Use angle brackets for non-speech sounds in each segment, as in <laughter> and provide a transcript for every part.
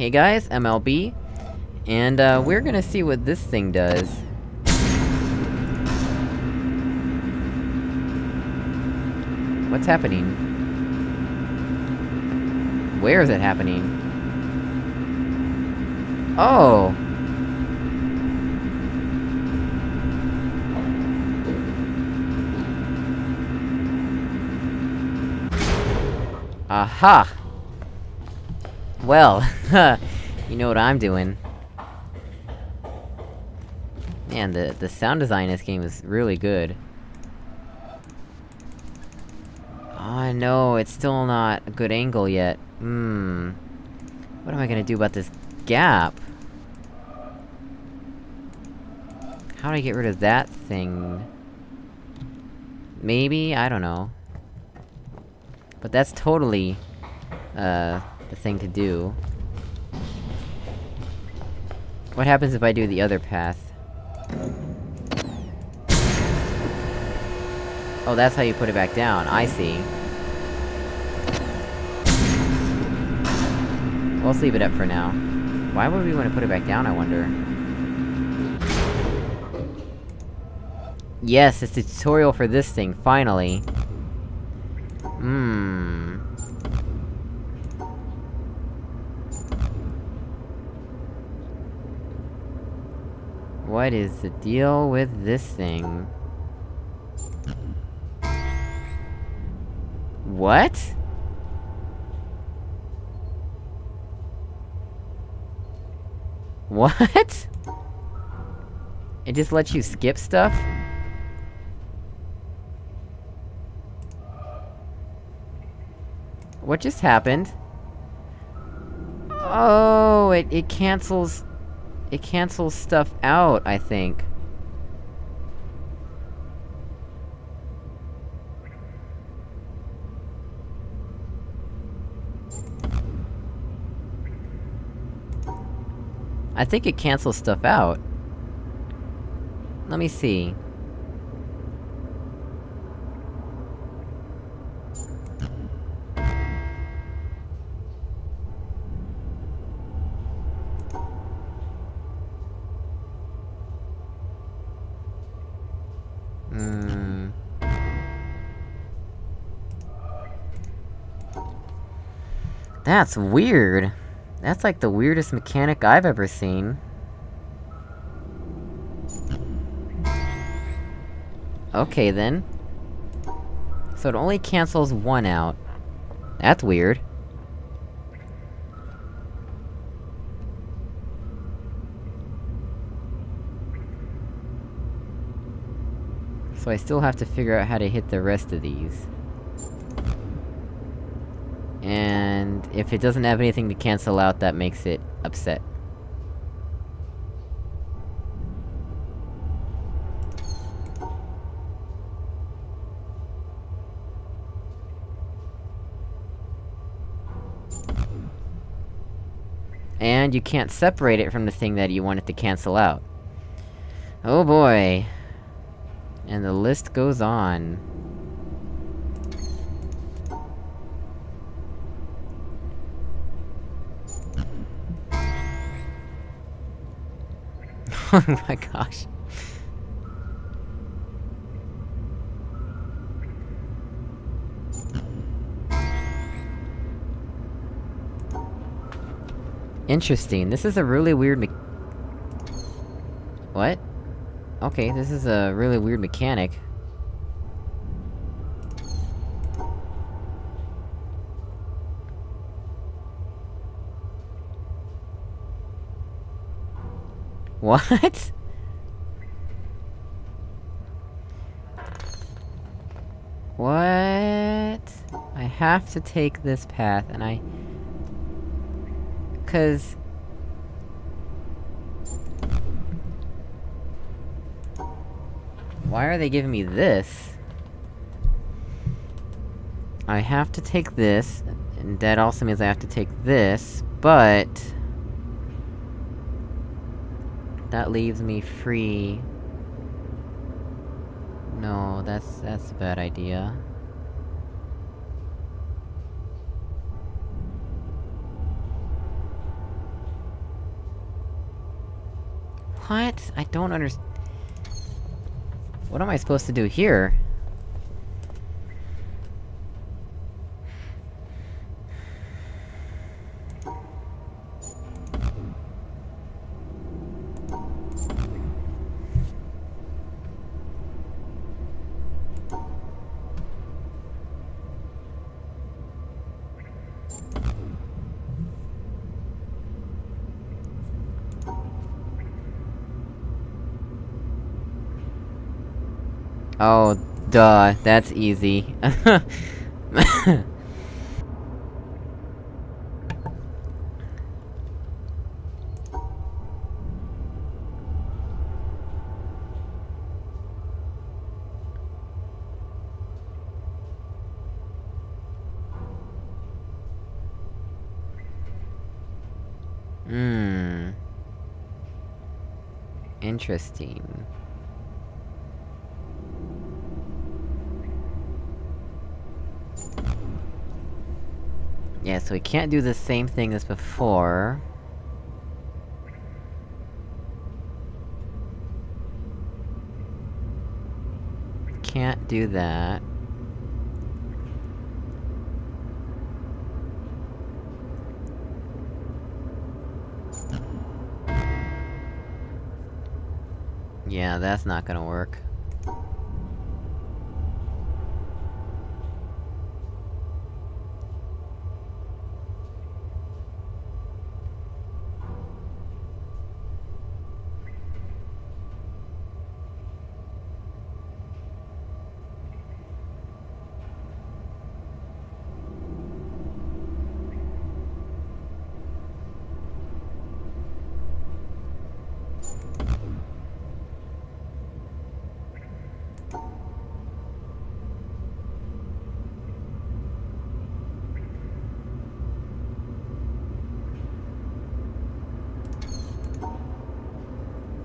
Hey guys, I'm LB. And, uh, we're gonna see what this thing does. What's happening? Where is it happening? Oh! Aha! Well, <laughs> you know what I'm doing. Man, the, the sound design in this game is really good. Oh no, it's still not a good angle yet. Hmm. What am I gonna do about this gap? How do I get rid of that thing? Maybe? I don't know. But that's totally, uh, the thing to do. What happens if I do the other path? Oh, that's how you put it back down, I see. Well, let's leave it up for now. Why would we want to put it back down, I wonder? Yes, it's a tutorial for this thing, finally! Hmm... What is the deal with this thing? What? What? It just lets you skip stuff? What just happened? Oh, it- it cancels... It cancels stuff out, I think. I think it cancels stuff out. Let me see. That's weird! That's like the weirdest mechanic I've ever seen. Okay then. So it only cancels one out. That's weird. So I still have to figure out how to hit the rest of these. And... if it doesn't have anything to cancel out, that makes it upset. And you can't separate it from the thing that you want it to cancel out. Oh boy. And the list goes on. <laughs> oh my gosh. Interesting, this is a really weird What? Okay, this is a really weird mechanic. What? What? I have to take this path, and I... Cause... Why are they giving me this? I have to take this, and that also means I have to take this, but... That leaves me free... No, that's- that's a bad idea. What? I don't understand. What am I supposed to do here? Oh, duh, that's easy. <laughs> Hmm... Interesting. Yeah, so we can't do the same thing as before. Can't do that. Yeah, that's not gonna work.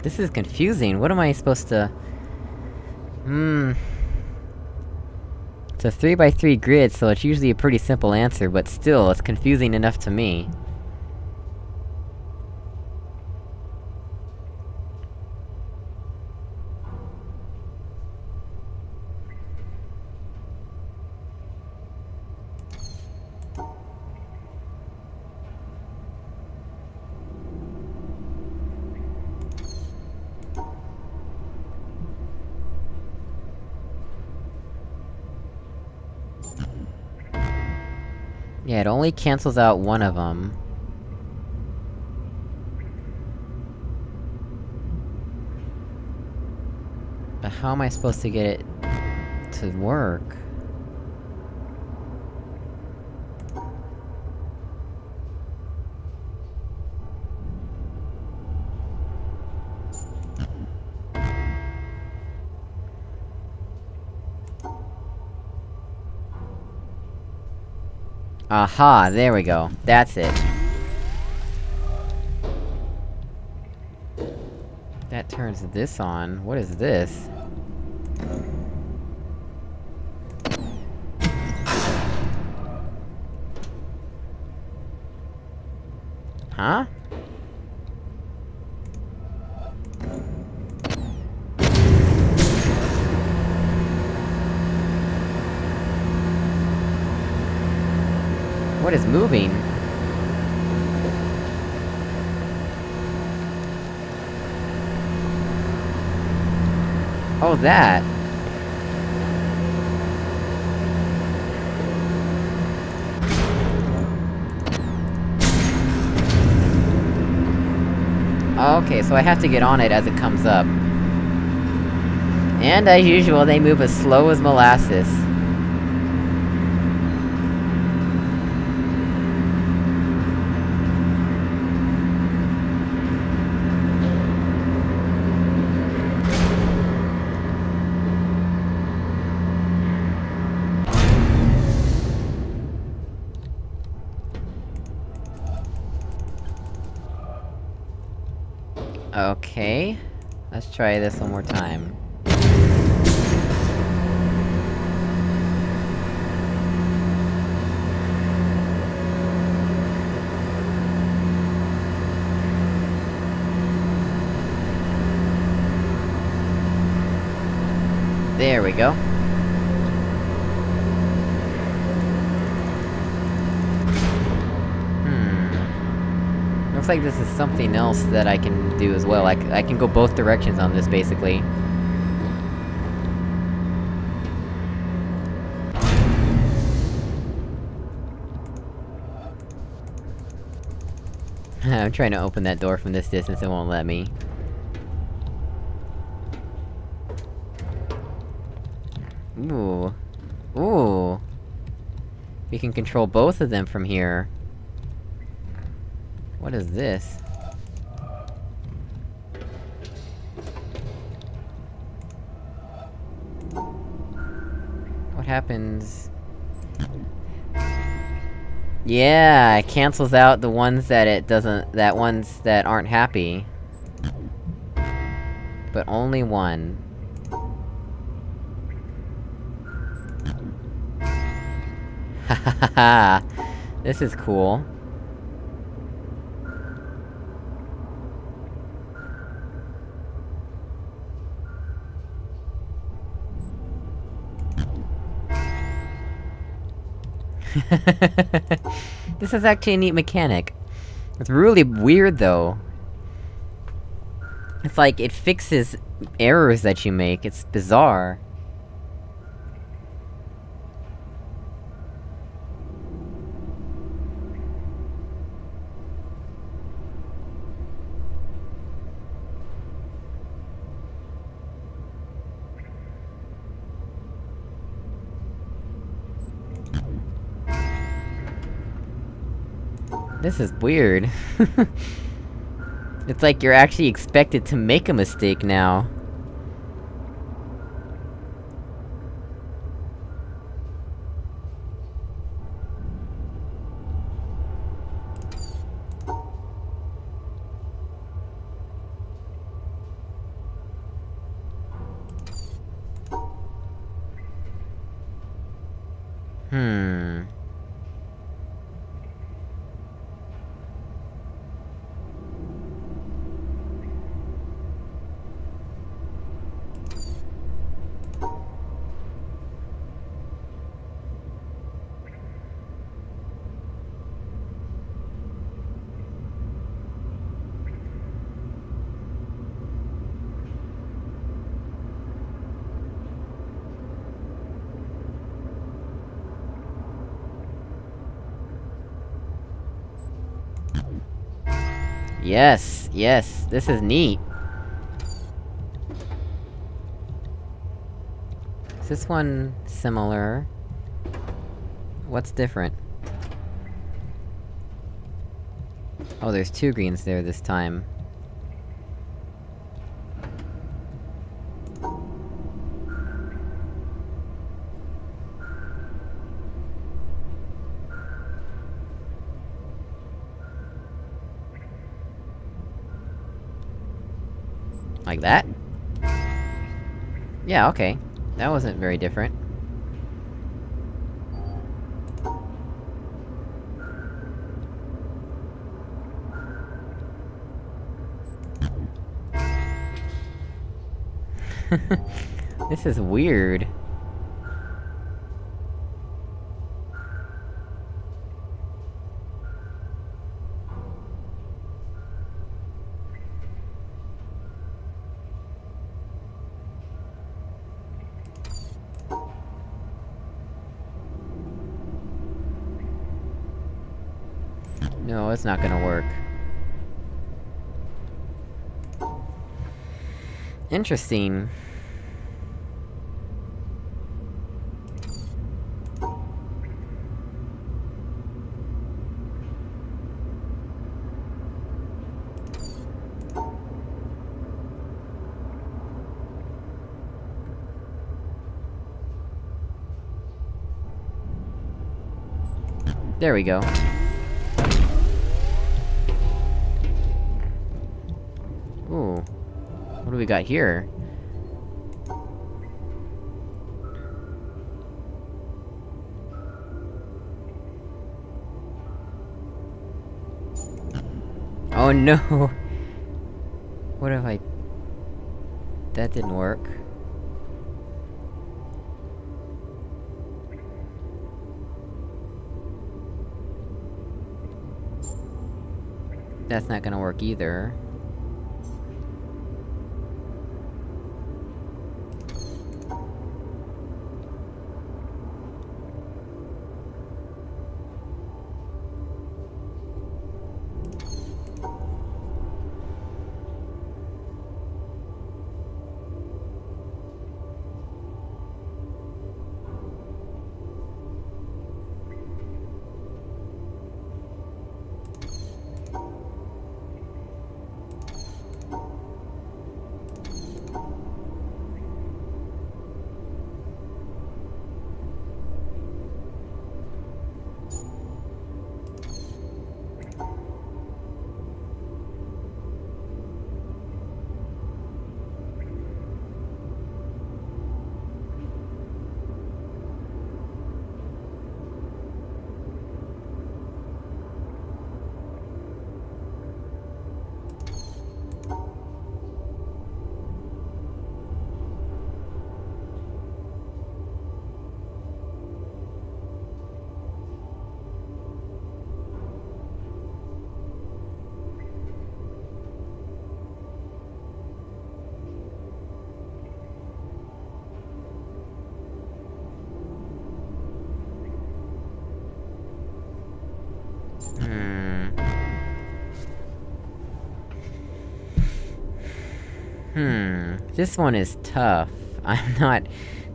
This is confusing, what am I supposed to... Hmm... It's a 3x3 grid, so it's usually a pretty simple answer, but still, it's confusing enough to me. Yeah, it only cancels out one of them. But how am I supposed to get it... to work? Aha, there we go. That's it. That turns this on. What is this? Huh? What is moving? Oh, that! Okay, so I have to get on it as it comes up. And as usual, they move as slow as molasses. Okay. Let's try this one more time. There we go. Looks like this is something else that I can do as well, I, I can go both directions on this, basically. <laughs> I'm trying to open that door from this distance, it won't let me. Ooh. Ooh! We can control both of them from here. What is this? What happens... Yeah, it cancels out the ones that it doesn't- that ones that aren't happy. But only one. <laughs> ha! This is cool. <laughs> this is actually a neat mechanic. It's really weird, though. It's like, it fixes errors that you make, it's bizarre. This is weird. <laughs> it's like you're actually expected to make a mistake now. Hmm... Yes, yes, this is neat. Is this one... similar? What's different? Oh, there's two greens there this time. Like that? Yeah, okay. That wasn't very different. <laughs> this is weird. No, it's not gonna work. Interesting. There we go. we got here? Oh no! <laughs> What if I... That didn't work. That's not gonna work either. This one is tough. <laughs> I'm not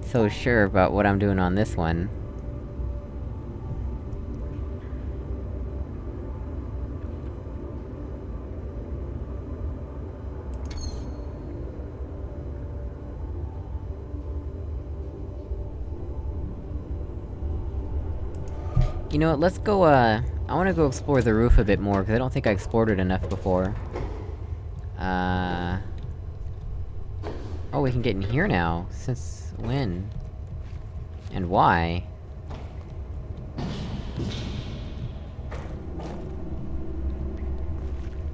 so sure about what I'm doing on this one. You know what, let's go, uh... I wanna go explore the roof a bit more, cause I don't think I explored it enough before. Uh... Oh, we can get in here now. Since when? And why?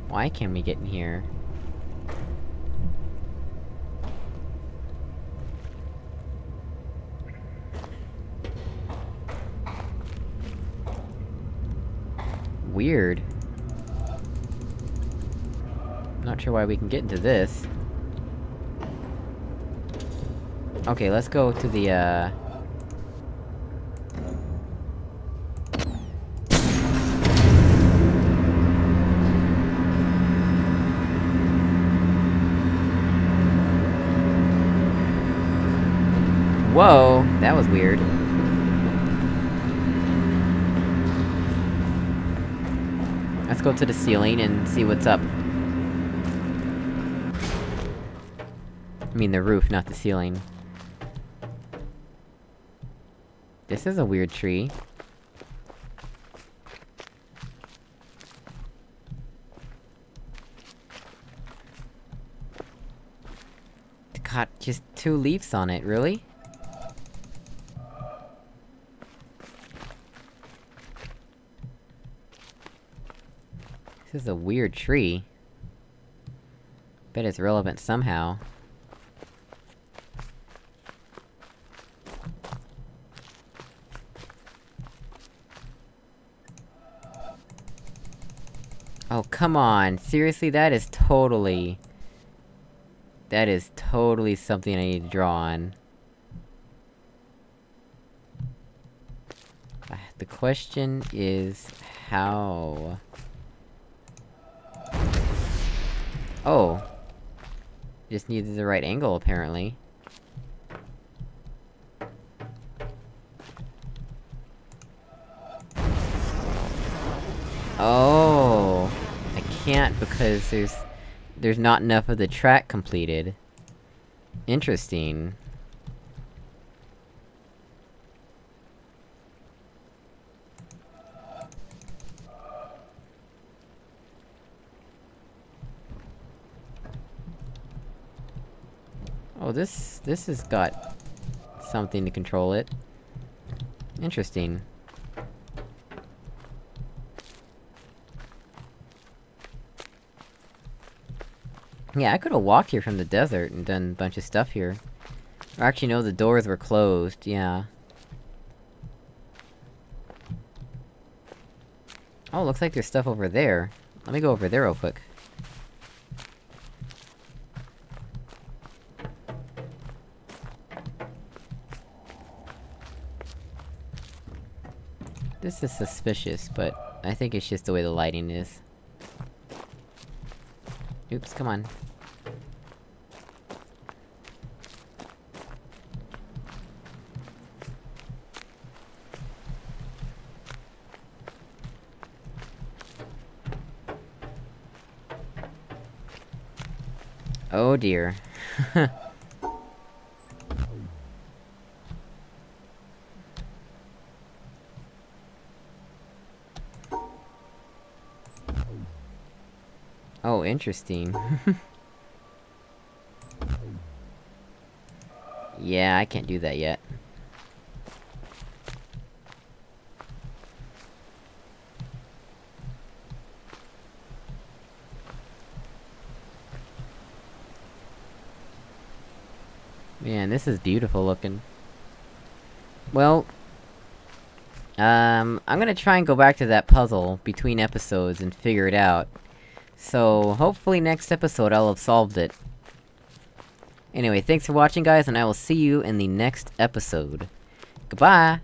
Why can we get in here? Weird. Not sure why we can get into this. Okay, let's go to the, uh... Whoa! That was weird. Let's go to the ceiling and see what's up. I mean the roof, not the ceiling. This is a weird tree. Got just two leaves on it, really? This is a weird tree. Bet it's relevant somehow. Oh, come on! Seriously, that is totally... That is totally something I need to draw on. Uh, the question is... how... Oh. Just needed the right angle, apparently. Oh! Because there's... There's not enough of the track completed. Interesting. Oh, this... this has got... something to control it. Interesting. Yeah, I could've walked here from the desert and done a bunch of stuff here. Or actually, no, the doors were closed, yeah. Oh, looks like there's stuff over there. Let me go over there real quick. This is suspicious, but I think it's just the way the lighting is. Oops, come on. Oh dear. <laughs> oh, interesting. <laughs> yeah, I can't do that yet. Man, this is beautiful looking. Well... Um, I'm gonna try and go back to that puzzle between episodes and figure it out. So, hopefully next episode I'll have solved it. Anyway, thanks for watching guys, and I will see you in the next episode. Goodbye!